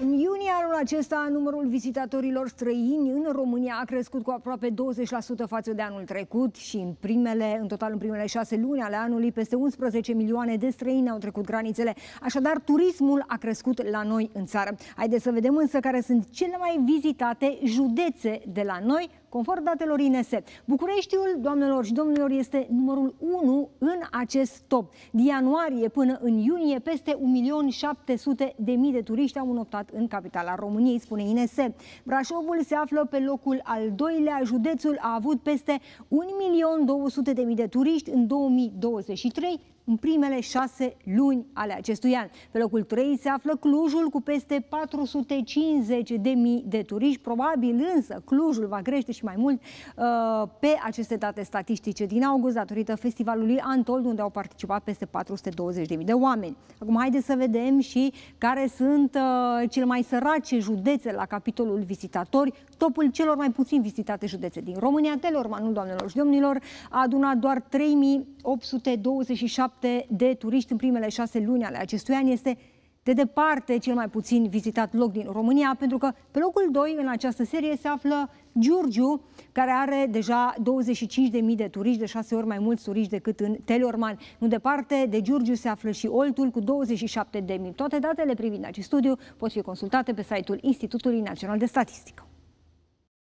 În iunie anul acesta, numărul vizitatorilor străini în România a crescut cu aproape 20% față de anul trecut și în primele, în total în primele șase luni ale anului, peste 11 milioane de străini au trecut granițele. Așadar, turismul a crescut la noi în țară. Haideți să vedem însă care sunt cele mai vizitate județe de la noi, conform datelor INS. Bucureștiul, doamnelor și domnilor, este numărul 1 în acest top. Din ianuarie până în iunie, peste 1.700.000 de turiști au înoptat în capitala României, spune INS. Brașovul se află pe locul al doilea. Județul a avut peste 1.200.000 de turiști în 2023, în primele șase luni ale acestui an. Pe locul 3 se află Clujul cu peste 450 de mii de turiști. Probabil însă Clujul va crește și mai mult uh, pe aceste date statistice din august datorită festivalului Antold unde au participat peste 420 de mii de oameni. Acum haideți să vedem și care sunt uh, cele mai sărace județe la capitolul vizitatori. Topul celor mai puțin vizitate județe din România, Teleormanul, doamnelor și domnilor, a adunat doar 3827 7 de turiști în primele șase luni ale acestui an. Este de departe cel mai puțin vizitat loc din România, pentru că pe locul 2 în această serie se află Giurgiu, care are deja 25.000 de turiști, de șase ori mai mulți turiști decât în Teleorman. Nu departe de Giurgiu se află și Oltul cu 27.000. Toate datele privind acest studiu pot fi consultate pe site-ul Institutului Național de Statistică.